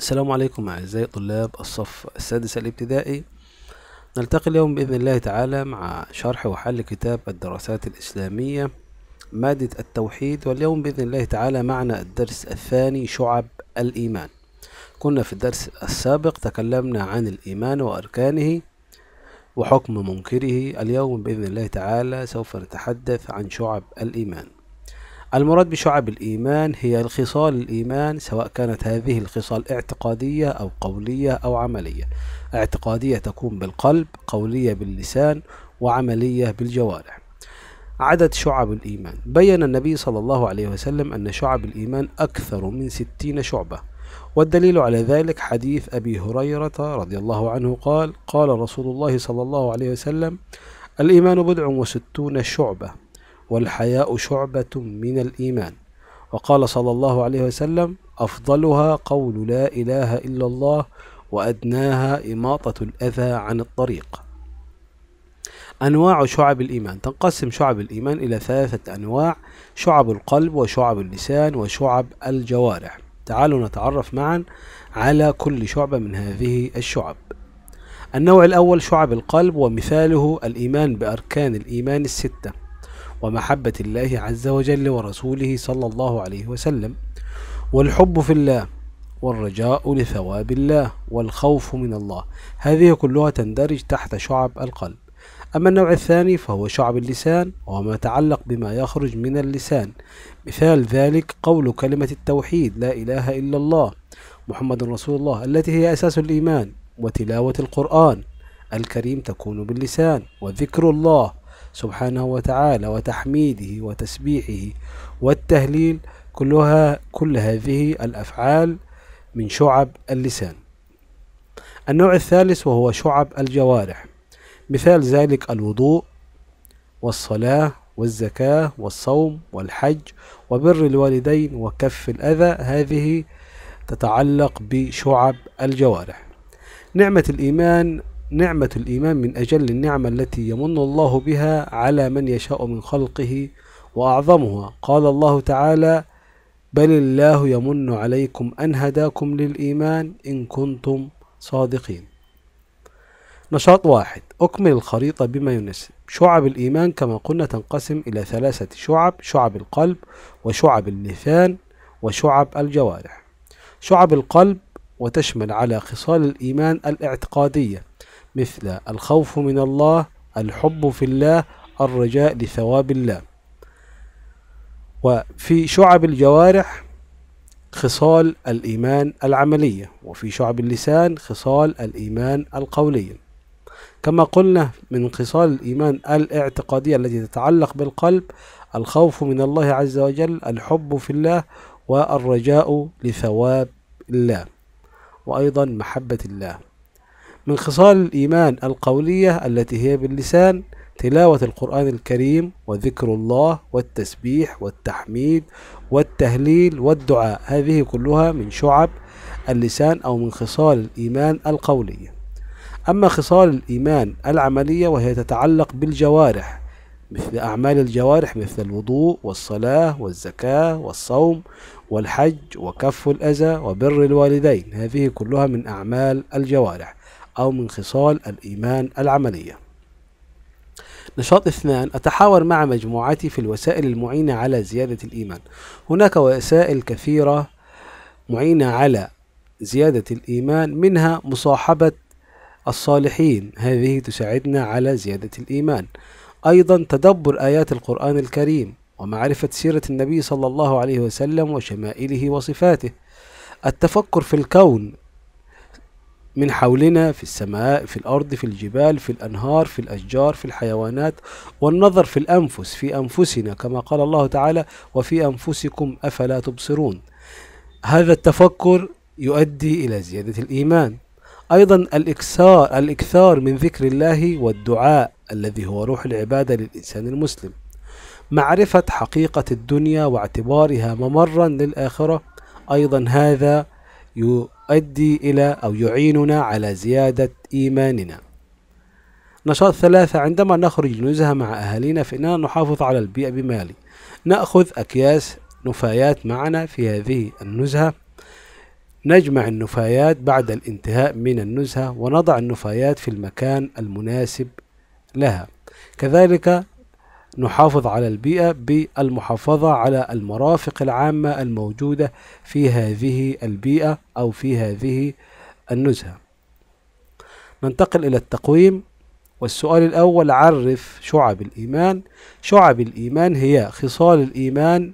السلام عليكم أعزائي طلاب الصف السادس الابتدائي. نلتقي اليوم بإذن الله تعالى مع شرح وحل كتاب الدراسات الإسلامية مادة التوحيد واليوم بإذن الله تعالى معنا الدرس الثاني شعب الإيمان. كنا في الدرس السابق تكلمنا عن الإيمان وأركانه وحكم منكره. اليوم بإذن الله تعالى سوف نتحدث عن شعب الإيمان. المراد بشعب الإيمان هي الخصال الإيمان سواء كانت هذه الخصال اعتقادية أو قولية أو عملية. اعتقادية تكون بالقلب قولية باللسان وعملية بالجوارح. عدد شعب الإيمان. بين النبي صلى الله عليه وسلم أن شعب الإيمان أكثر من ستين شعبة. والدليل على ذلك حديث أبي هريرة رضي الله عنه قال قال رسول الله صلى الله عليه وسلم الإيمان بضع وستون شعبة. والحياء شعبة من الإيمان. وقال صلى الله عليه وسلم أفضلها قول لا إله إلا الله وأدناها إماطة الأذى عن الطريق. أنواع شعب الإيمان. تنقسم شعب الإيمان إلى ثلاثة أنواع شعب القلب وشعب اللسان وشعب الجوارح. تعالوا نتعرف معا على كل شعبة من هذه الشعب. النوع الأول شعب القلب ومثاله الإيمان بأركان الإيمان الستة. ومحبة الله عز وجل ورسوله صلى الله عليه وسلم والحب في الله والرجاء لثواب الله والخوف من الله. هذه كلها تندرج تحت شعب القلب. أما النوع الثاني فهو شعب اللسان وهو ما يتعلق بما يخرج من اللسان. مثال ذلك قول كلمة التوحيد لا إله إلا الله محمد رسول الله التي هي أساس الإيمان وتلاوة القرآن. الكريم تكون باللسان وذكر الله سبحانه وتعالى وتحميده وتسبيحه والتهليل كلها كل هذه الأفعال من شعب اللسان. النوع الثالث وهو شعب الجوارح. مثال ذلك الوضوء والصلاة والزكاة والصوم والحج وبر الوالدين وكف الأذى هذه تتعلق بشعب الجوارح. نعمة الإيمان نعمة الإيمان من أجل النعمة التي يمن الله بها على من يشاء من خلقه وأعظمها. قال الله تعالى بل الله يمن عليكم أن هداكم للإيمان إن كنتم صادقين. نشاط واحد أكمل الخريطة بما يناسب شعب الإيمان كما قلنا تنقسم إلى ثلاثة شعب شعب القلب وشعب اللسان وشعب الجوارح. شعب القلب وتشمل على خصال الإيمان الاعتقادية. مثل الخوف من الله الحب في الله الرجاء لثواب الله. وفي شعب الجوارح خصال الإيمان العملية وفي شعب اللسان خصال الإيمان القولية كما قلنا من خصال الإيمان الاعتقادية التي تتعلق بالقلب الخوف من الله عز وجل الحب في الله والرجاء لثواب الله وأيضا محبة الله. من خصال الإيمان القولية التي هي باللسان تلاوة القرآن الكريم وذكر الله والتسبيح والتحميد والتهليل والدعاء. هذه كلها من شعب اللسان أو من خصال الإيمان القولية. أما خصال الإيمان العملية وهي تتعلق بالجوارح مثل أعمال الجوارح مثل الوضوء والصلاة والزكاة والصوم والحج وكف الأذى وبر الوالدين. هذه كلها من أعمال الجوارح. أو من خصال الإيمان العملية. نشاط اثنان أتحاور مع مجموعتي في الوسائل المعينة على زيادة الإيمان. هناك وسائل كثيرة معينة على زيادة الإيمان منها مصاحبة الصالحين. هذه تساعدنا على زيادة الإيمان. أيضا تدبر آيات القرآن الكريم ومعرفة سيرة النبي صلى الله عليه وسلم وشمائله وصفاته. التفكر في الكون من حولنا في السماء في الأرض في الجبال في الأنهار في الأشجار في الحيوانات والنظر في الأنفس في أنفسنا كما قال الله تعالى وفي أنفسكم أفلا تبصرون. هذا التفكر يؤدي إلى زيادة الإيمان. أيضا الإكثار الإكثار من ذكر الله والدعاء الذي هو روح العبادة للإنسان المسلم. معرفة حقيقة الدنيا واعتبارها ممرا للآخرة. أيضا هذا يؤدي إلى أو يعيننا على زيادة إيماننا. نشاط ثلاثة عندما نخرج نزهة مع أهالينا فإننا نحافظ على البيئة بمالي. نأخذ أكياس نفايات معنا في هذه النزهة. نجمع النفايات بعد الانتهاء من النزهة ونضع النفايات في المكان المناسب لها. كذلك نحافظ على البيئة بالمحافظة على المرافق العامة الموجودة في هذه البيئة أو في هذه النزهة. ننتقل إلى التقويم. والسؤال الأول عرف شعب الإيمان. شعب الإيمان هي خصال الإيمان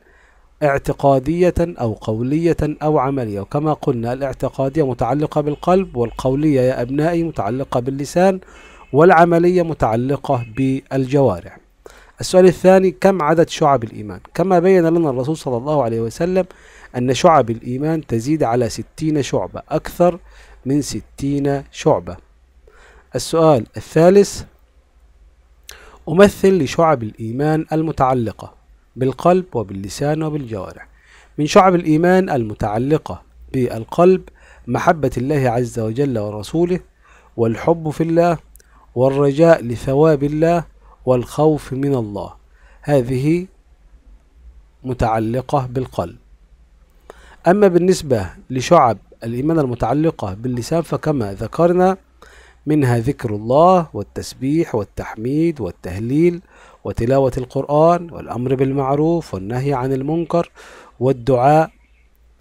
اعتقادية أو قولية أو عملية. وكما قلنا الاعتقادية متعلقة بالقلب والقولية يا أبنائي متعلقة باللسان والعملية متعلقة بالجوارح. السؤال الثاني كم عدد شعب الإيمان؟ كما بين لنا الرسول صلى الله عليه وسلم أن شعب الإيمان تزيد على ستين شعبة أكثر من ستين شعبة. السؤال الثالث أمثل لشعب الإيمان المتعلقة بالقلب وباللسان وبالجوارح. من شعب الإيمان المتعلقة بالقلب محبة الله عز وجل ورسوله والحب في الله والرجاء لثواب الله والخوف من الله. هذه متعلقة بالقلب. أما بالنسبة لشعب الإيمان المتعلقة باللسان فكما ذكرنا منها ذكر الله والتسبيح والتحميد والتهليل وتلاوة القرآن والأمر بالمعروف والنهي عن المنكر والدعاء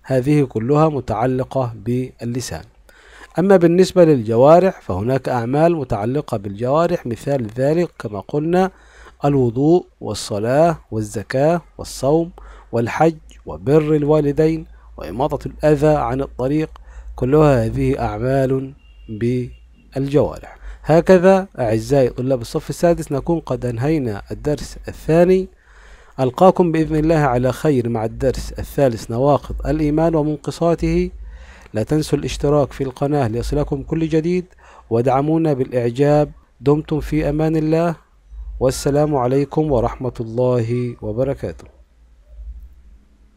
هذه كلها متعلقة باللسان. أما بالنسبة للجوارح فهناك أعمال متعلقة بالجوارح. مثال ذلك كما قلنا الوضوء والصلاة والزكاة والصوم والحج وبر الوالدين وإماطة الأذى عن الطريق. كلها هذه أعمال بالجوارح. هكذا أعزائي طلاب الصف السادس نكون قد أنهينا الدرس الثاني. ألقاكم بإذن الله على خير مع الدرس الثالث نواقض الإيمان ومنقصاته. لا تنسوا الاشتراك في القناة ليصلكم كل جديد ودعمونا بالإعجاب. دمتم في أمان الله والسلام عليكم ورحمة الله وبركاته.